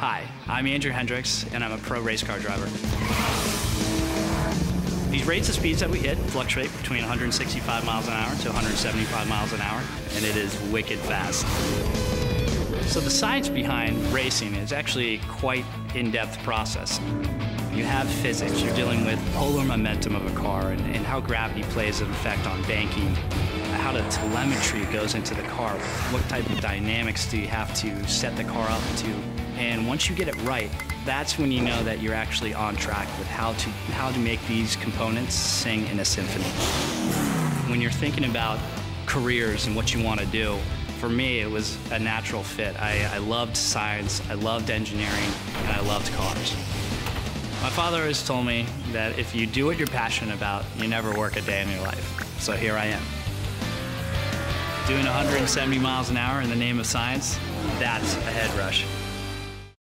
Hi, I'm Andrew Hendricks, and I'm a pro race car driver. These rates of speeds that we hit fluctuate between 165 miles an hour to 175 miles an hour, and it is wicked fast. So the science behind racing is actually quite in-depth process. You have physics, you're dealing with polar momentum of a car and, and how gravity plays an effect on banking, how the telemetry goes into the car, what type of dynamics do you have to set the car up to. And once you get it right, that's when you know that you're actually on track with how to, how to make these components sing in a symphony. When you're thinking about careers and what you want to do, for me, it was a natural fit. I, I loved science, I loved engineering, and I loved cars. My father has told me that if you do what you're passionate about, you never work a day in your life. So here I am. Doing 170 miles an hour in the name of science, that's a head rush.